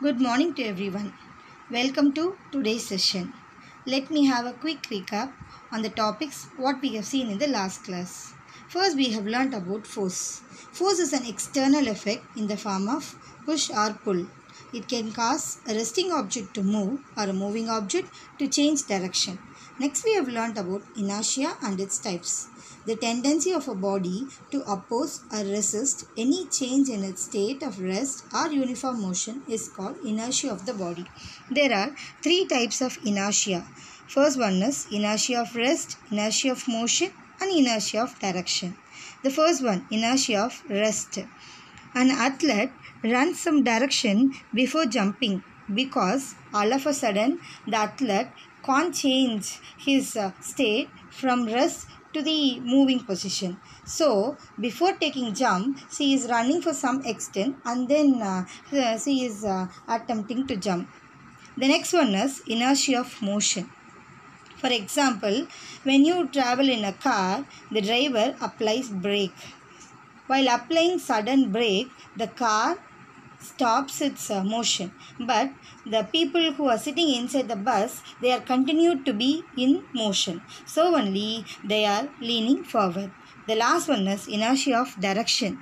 Good morning to everyone. Welcome to today's session. Let me have a quick recap on the topics what we have seen in the last class. First, we have learnt about force. Force is an external effect in the form of push or pull. It can cause a resting object to move or a moving object to change direction. Next, we have learnt about inertia and its types. The tendency of a body to oppose or resist any change in its state of rest or uniform motion is called inertia of the body. There are three types of inertia. First one is inertia of rest, inertia of motion, and inertia of direction. The first one, inertia of rest. An athlete runs some direction before jumping because all of a sudden the athlete can't change his uh, state from rest to the moving position. So before taking jump, she is running for some extent and then uh, she is uh, attempting to jump. The next one is inertia of motion. For example, when you travel in a car, the driver applies brake. While applying sudden brake, the car stops its uh, motion. But the people who are sitting inside the bus they are continued to be in motion. So only they are leaning forward. The last one is inertia of direction.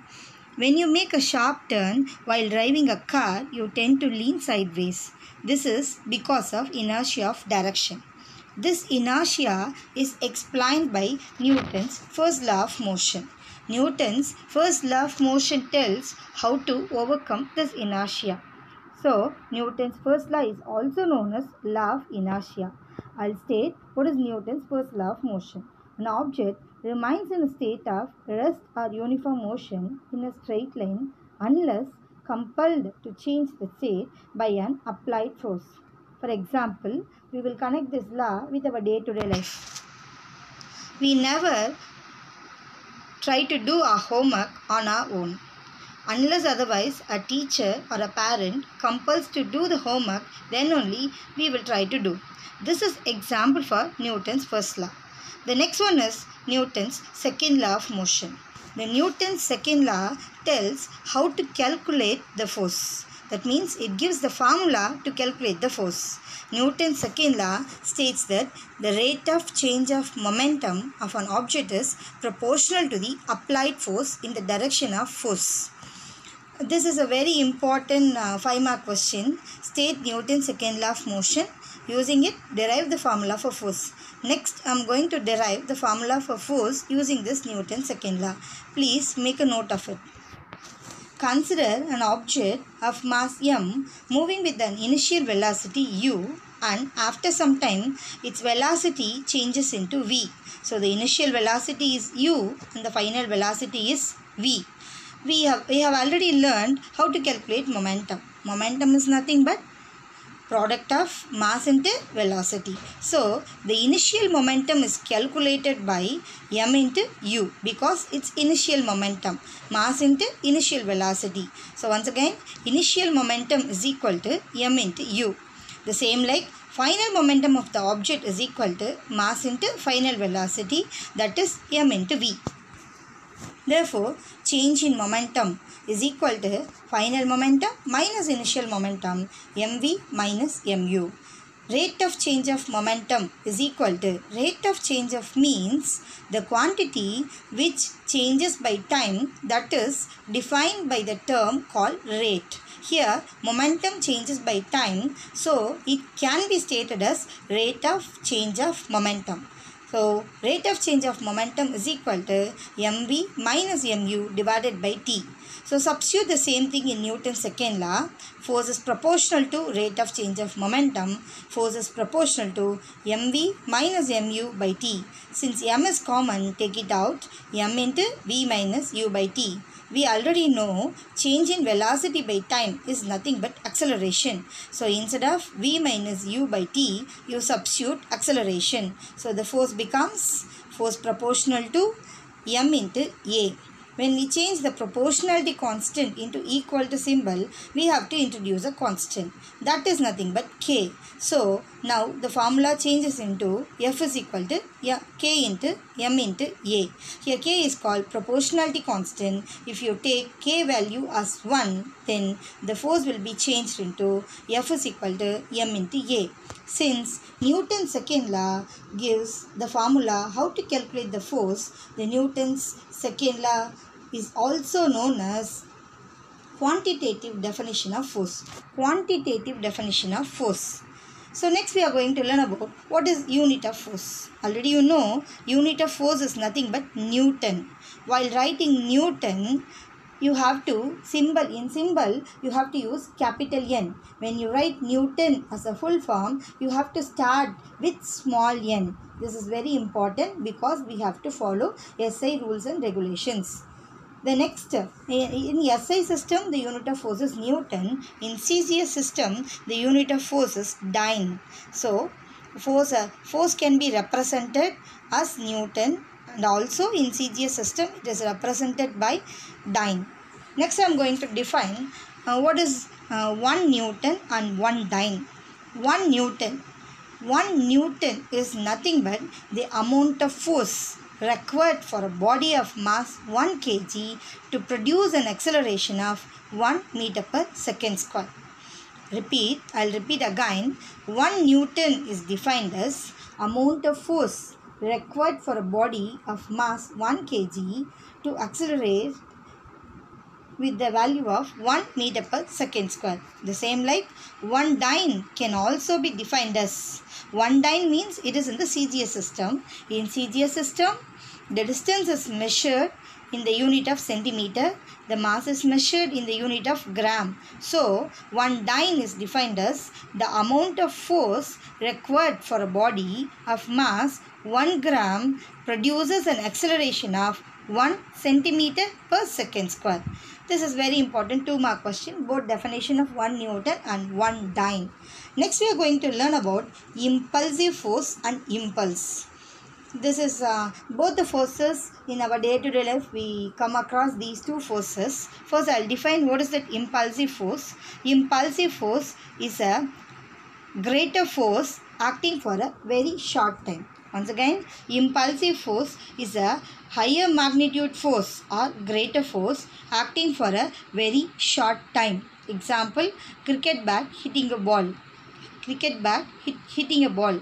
When you make a sharp turn while driving a car you tend to lean sideways. This is because of inertia of direction. This inertia is explained by newton's first law of motion Newton's first law of motion tells how to overcome this inertia. So, Newton's first law is also known as law of inertia. I'll state what is Newton's first law of motion. An object remains in a state of rest or uniform motion in a straight line unless compelled to change the state by an applied force. For example, we will connect this law with our day-to-day -day life. We never try to do our homework on our own. Unless otherwise a teacher or a parent compels to do the homework, then only we will try to do. This is example for Newton's first law. The next one is Newton's second law of motion. The Newton's second law tells how to calculate the force. That means it gives the formula to calculate the force. Newton's second law states that the rate of change of momentum of an object is proportional to the applied force in the direction of force. This is a very important uh, 5 mark question. State Newton's second law of motion. Using it, derive the formula for force. Next, I am going to derive the formula for force using this Newton's second law. Please make a note of it. Consider an object of mass m moving with an initial velocity u and after some time its velocity changes into v. So the initial velocity is u and the final velocity is v. We have, we have already learned how to calculate momentum. Momentum is nothing but product of mass into velocity. So, the initial momentum is calculated by m into u because it's initial momentum. Mass into initial velocity. So, once again, initial momentum is equal to m into u. The same like final momentum of the object is equal to mass into final velocity that is m into v. Therefore, change in momentum is equal to final momentum minus initial momentum mv minus mu. Rate of change of momentum is equal to rate of change of means the quantity which changes by time that is defined by the term called rate. Here momentum changes by time so it can be stated as rate of change of momentum. So, rate of change of momentum is equal to mv minus mu divided by t. So, substitute the same thing in Newton's second law. Force is proportional to rate of change of momentum. Force is proportional to mv minus mu by t. Since m is common, take it out. m into v minus u by t. We already know change in velocity by time is nothing but acceleration. So instead of v minus u by t, you substitute acceleration. So the force becomes force proportional to m into a. When we change the proportionality constant into equal to symbol, we have to introduce a constant. That is nothing but k. So, now the formula changes into f is equal to k into m into a. Here k is called proportionality constant. If you take k value as 1, then the force will be changed into F is equal to m into A. Since Newton's second law gives the formula how to calculate the force, the Newton's second law is also known as quantitative definition of force. Quantitative definition of force. So next we are going to learn about what is unit of force. Already you know unit of force is nothing but Newton. While writing Newton, you have to symbol in symbol you have to use capital N. When you write Newton as a full form, you have to start with small n. This is very important because we have to follow SI rules and regulations. The next, in SI system, the unit of force is Newton. In CGS system, the unit of force is Dyne. So, force, uh, force can be represented as Newton and also in CGS system, it is represented by Dyne. Next, I am going to define uh, what is uh, 1 Newton and 1 Dyne. 1 Newton. 1 Newton is nothing but the amount of force required for a body of mass 1 kg to produce an acceleration of 1 meter per second square. Repeat, I'll repeat again. 1 Newton is defined as amount of force required for a body of mass 1 kg to accelerate with the value of 1 meter per second square. The same like 1 dyne can also be defined as 1 dyne means it is in the CGS system. In CGS system, the distance is measured in the unit of centimeter. The mass is measured in the unit of gram. So, 1 dyne is defined as the amount of force required for a body of mass 1 gram produces an acceleration of 1 centimeter per second square. This is very important 2 mark question both definition of 1 Newton and 1 dyne. Next we are going to learn about impulsive force and impulse. This is uh, both the forces in our day-to-day -day life we come across these two forces. First I'll define what is that impulsive force. Impulsive force is a greater force acting for a very short time. Once again, impulsive force is a higher magnitude force or greater force acting for a very short time. Example, cricket bat hitting a ball. Cricket bat hit, hitting a ball.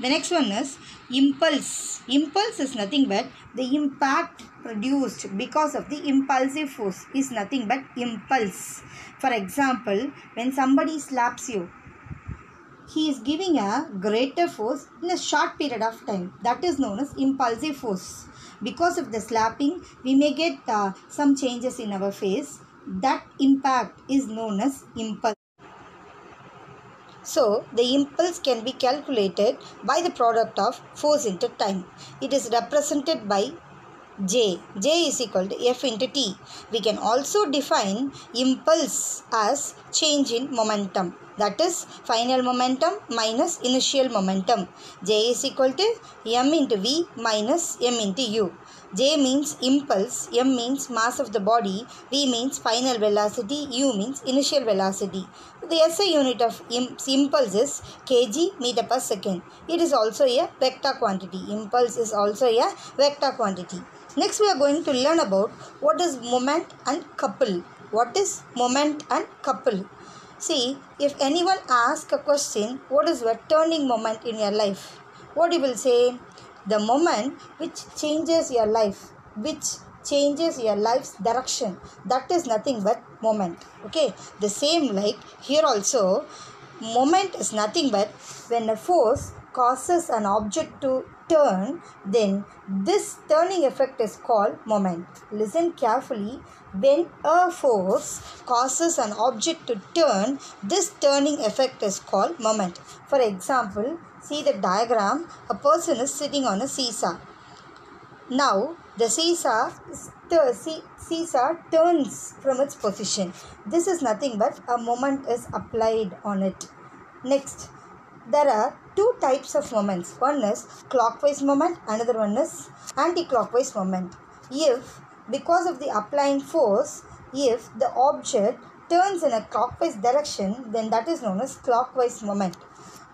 The next one is impulse. Impulse is nothing but the impact produced because of the impulsive force is nothing but impulse. For example, when somebody slaps you, he is giving a greater force in a short period of time. That is known as impulsive force. Because of the slapping, we may get uh, some changes in our face. That impact is known as impulse. So, the impulse can be calculated by the product of force into time. It is represented by J. J is equal to F into T. We can also define impulse as change in momentum. That is final momentum minus initial momentum. J is equal to M into V minus M into U. J means impulse, M means mass of the body, V means final velocity, U means initial velocity. The SI unit of impulse is kg meter per second. It is also a vector quantity. Impulse is also a vector quantity. Next we are going to learn about what is moment and couple. What is moment and couple? See, if anyone asks a question, what is your turning moment in your life? What you will say? The moment which changes your life, which changes your life's direction. That is nothing but moment. Okay. The same like here also, moment is nothing but when a force causes an object to turn, then this turning effect is called moment. Listen carefully. When a force causes an object to turn, this turning effect is called moment. For example, see the diagram. A person is sitting on a seesaw. Now, the seesaw, the seesaw turns from its position. This is nothing but a moment is applied on it. Next, there are two types of moments. One is clockwise moment, another one is anti-clockwise moment. If because of the applying force, if the object turns in a clockwise direction, then that is known as clockwise moment.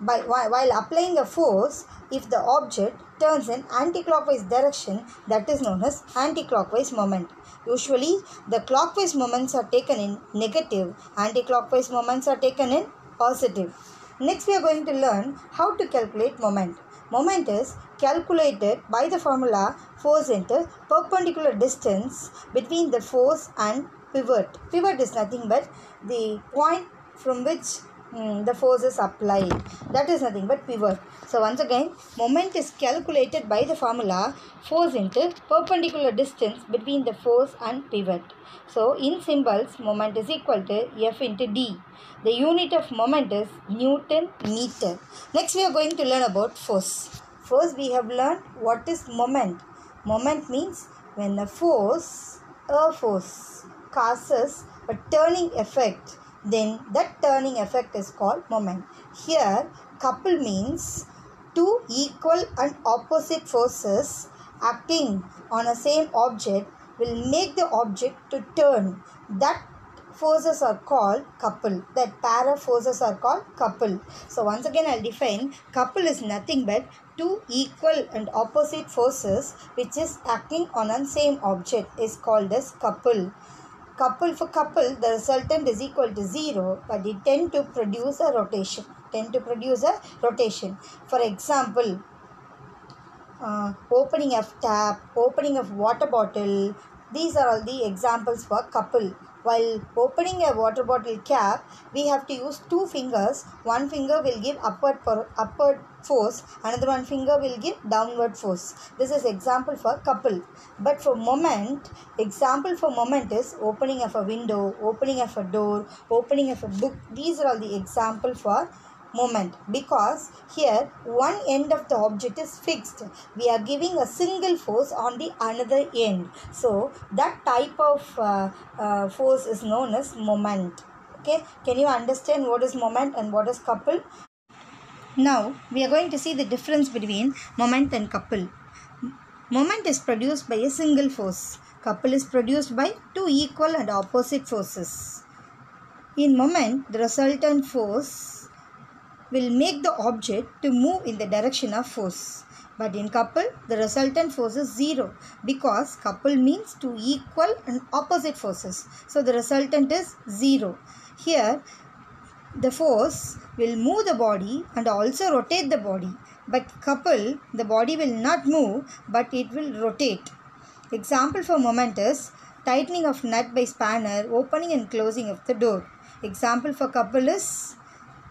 By, while applying a force, if the object turns in anti-clockwise direction that is known as anti-clockwise moment. Usually the clockwise moments are taken in negative, anti-clockwise moments are taken in positive. Next we are going to learn how to calculate moment. Moment is calculated by the formula force into perpendicular distance between the force and pivot. Pivot is nothing but the point from which mm, the force is applied. That is nothing but pivot. So once again, moment is calculated by the formula force into perpendicular distance between the force and pivot. So in symbols, moment is equal to F into D. The unit of moment is Newton meter. Next we are going to learn about force. First we have learned what is moment. Moment means when the force, a force causes a turning effect then that turning effect is called moment. Here couple means two equal and opposite forces acting on a same object will make the object to turn. That forces are called couple. That pair of forces are called couple. So once again I'll define couple is nothing but two equal and opposite forces which is acting on a same object is called as couple couple for couple the resultant is equal to 0 but it tend to produce a rotation tend to produce a rotation. For example uh, opening of tap opening of water bottle these are all the examples for couple while opening a water bottle cap, we have to use two fingers. One finger will give upward, upward force, another one finger will give downward force. This is example for couple. But for moment, example for moment is opening of a window, opening of a door, opening of a book. These are all the example for moment. Because here one end of the object is fixed. We are giving a single force on the another end. So that type of uh, uh, force is known as moment. Okay? Can you understand what is moment and what is couple? Now we are going to see the difference between moment and couple. Moment is produced by a single force. Couple is produced by two equal and opposite forces. In moment the resultant force will make the object to move in the direction of force. But in couple, the resultant force is zero because couple means two equal and opposite forces. So the resultant is zero. Here, the force will move the body and also rotate the body. But couple, the body will not move but it will rotate. Example for moment is tightening of nut by spanner, opening and closing of the door. Example for couple is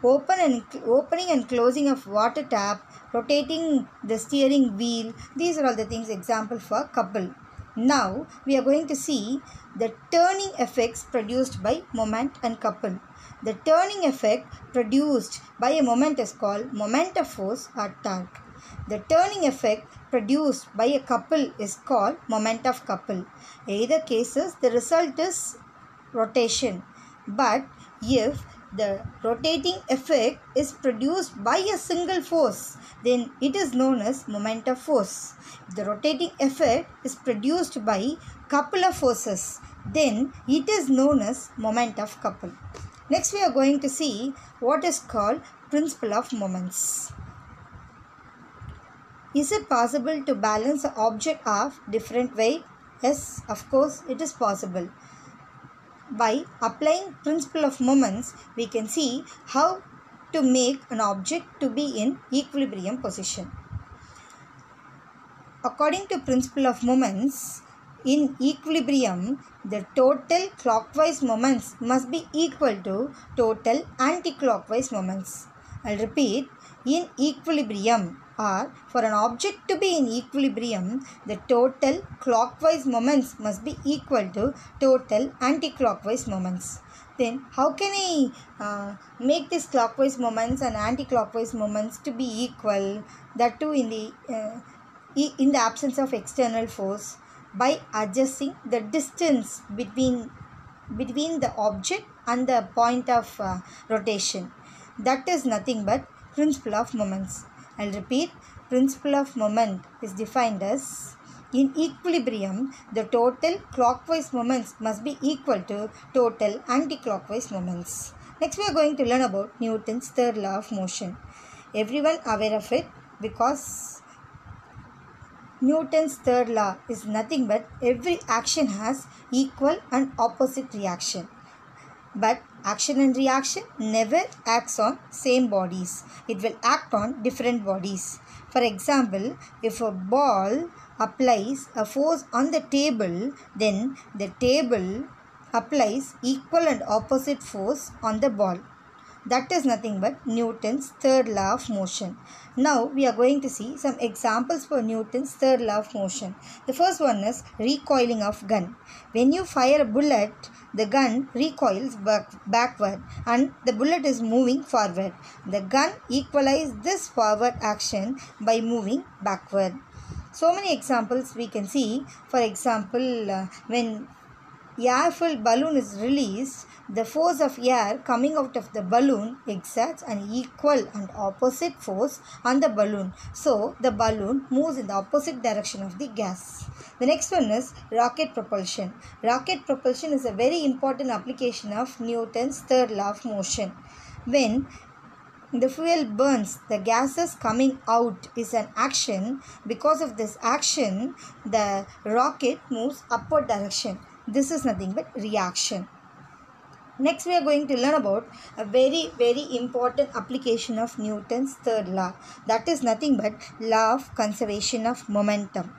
open and opening and closing of water tap, rotating the steering wheel. These are all the things example for couple. Now we are going to see the turning effects produced by moment and couple. The turning effect produced by a moment is called moment of force or torque. The turning effect produced by a couple is called moment of couple. In Either cases the result is rotation. But if the rotating effect is produced by a single force, then it is known as moment of force. If the rotating effect is produced by couple of forces, then it is known as moment of couple. Next we are going to see what is called principle of moments. Is it possible to balance an object of different weight? Yes, of course it is possible. By applying principle of moments, we can see how to make an object to be in equilibrium position. According to principle of moments, in equilibrium, the total clockwise moments must be equal to total anti-clockwise moments. I'll repeat, in equilibrium, or for an object to be in equilibrium, the total clockwise moments must be equal to total anti-clockwise moments. Then how can I uh, make these clockwise moments and anti-clockwise moments to be equal? That too in the uh, in the absence of external force by adjusting the distance between between the object and the point of uh, rotation. That is nothing but principle of moments. I'll repeat, principle of moment is defined as in equilibrium, the total clockwise moments must be equal to total anti-clockwise moments. Next we are going to learn about Newton's third law of motion. Everyone aware of it because Newton's third law is nothing but every action has equal and opposite reaction. But action and reaction never acts on same bodies. It will act on different bodies. For example, if a ball applies a force on the table, then the table applies equal and opposite force on the ball. That is nothing but Newton's third law of motion. Now we are going to see some examples for Newton's third law of motion. The first one is recoiling of gun. When you fire a bullet, the gun recoils back, backward and the bullet is moving forward. The gun equalizes this forward action by moving backward. So many examples we can see. For example, uh, when air-filled balloon is released, the force of air coming out of the balloon exerts an equal and opposite force on the balloon. So, the balloon moves in the opposite direction of the gas. The next one is rocket propulsion. Rocket propulsion is a very important application of Newton's third law of motion. When the fuel burns the gases coming out is an action because of this action the rocket moves upward direction this is nothing but reaction. Next we are going to learn about a very very important application of newton's third law. That is nothing but law of conservation of momentum.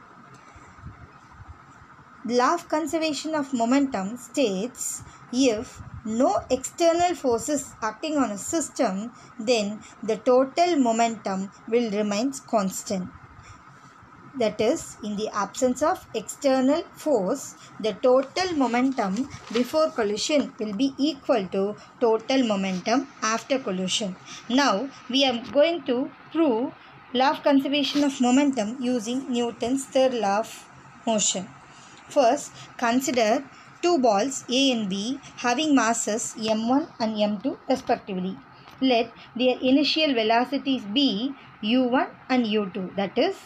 Law of conservation of momentum states if no external forces acting on a system, then the total momentum will remain constant. That is, in the absence of external force, the total momentum before collision will be equal to total momentum after collision. Now, we are going to prove law of conservation of momentum using Newton's third law of motion. First, consider two balls A and B having masses m1 and m2 respectively. Let their initial velocities be u1 and u2. That is,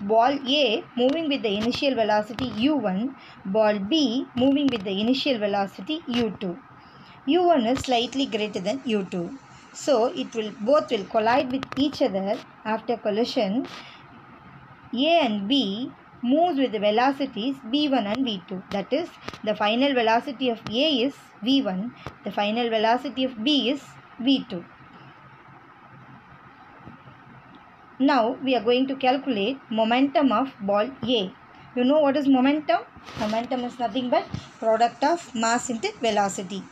ball A moving with the initial velocity u1, ball B moving with the initial velocity u2. u1 is slightly greater than u2. So, it will both will collide with each other after collision. A and B moves with the velocities v1 and v2. That is, the final velocity of A is v1, the final velocity of B is v2. Now, we are going to calculate momentum of ball A. You know what is momentum? Momentum is nothing but product of mass into velocity.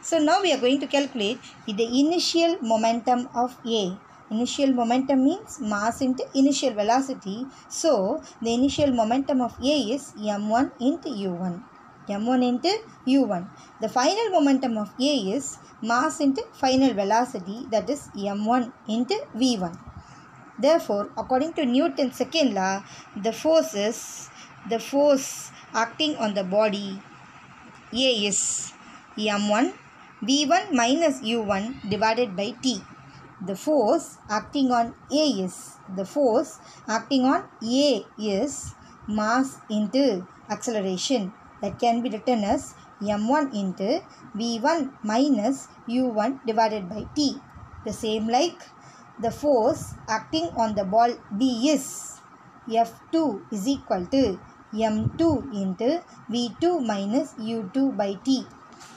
So, now we are going to calculate the initial momentum of A. Initial momentum means mass into initial velocity. So, the initial momentum of A is m1 into u1. m1 into u1. The final momentum of A is mass into final velocity that is m1 into v1. Therefore, according to Newton's second law, the force is the force acting on the body A is m1 v1 minus u1 divided by t the force acting on A is the force acting on A is mass into acceleration that can be written as m1 into v1 minus u1 divided by t. The same like the force acting on the ball B is F2 is equal to m2 into v2 minus u2 by t.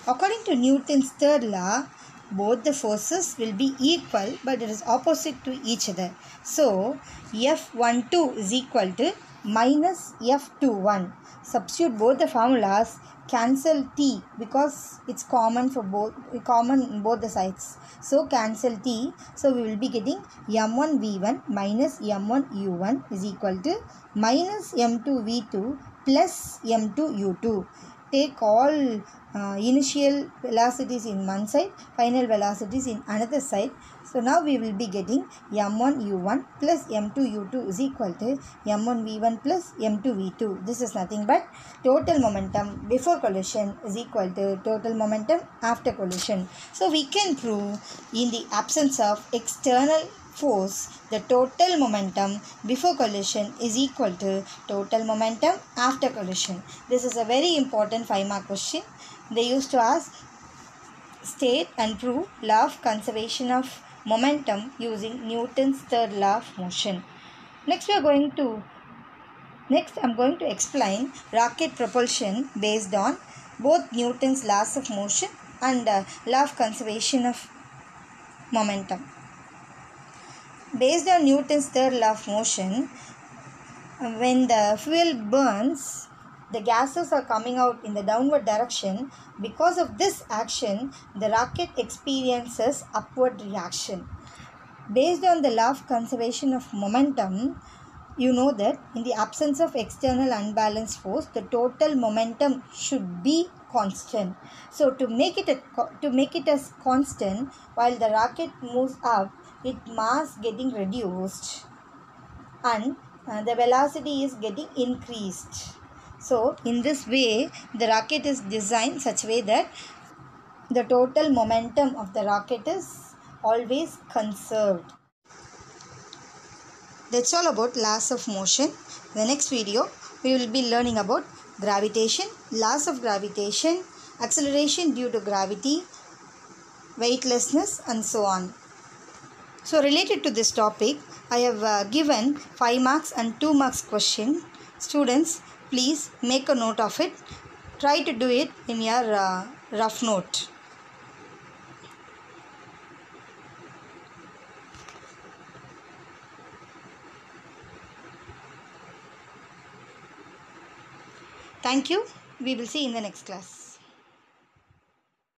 According to Newton's third law, both the forces will be equal but it is opposite to each other. So, F12 is equal to minus F21. Substitute both the formulas, cancel T because it's common for both, common in both the sides. So, cancel T. So, we will be getting M1 V1 minus M1 U1 is equal to minus M2 V2 plus M2 U2 take all uh, initial velocities in one side, final velocities in another side. So now we will be getting m1 u1 plus m2 u2 is equal to m1 v1 plus m2 v2. This is nothing but total momentum before collision is equal to total momentum after collision. So we can prove in the absence of external force, the total momentum before collision is equal to total momentum after collision. This is a very important 5 mark question. They used to ask state and prove law of conservation of momentum using Newton's third law of motion. Next we are going to Next, I'm going to explain rocket propulsion based on both Newton's laws of motion and uh, law of conservation of momentum. Based on Newton's third law of motion, when the fuel burns, the gases are coming out in the downward direction. Because of this action, the rocket experiences upward reaction. Based on the law of conservation of momentum, you know that in the absence of external unbalanced force, the total momentum should be constant. So to make it a, to make it as constant, while the rocket moves up, its mass getting reduced and uh, the velocity is getting increased. So in this way the rocket is designed such way that the total momentum of the rocket is always conserved. That's all about laws of motion. The next video we will be learning about gravitation, laws of gravitation, acceleration due to gravity, weightlessness and so on. So related to this topic, I have uh, given 5 marks and 2 marks question. Students, please make a note of it. Try to do it in your uh, rough note. Thank you. We will see in the next class.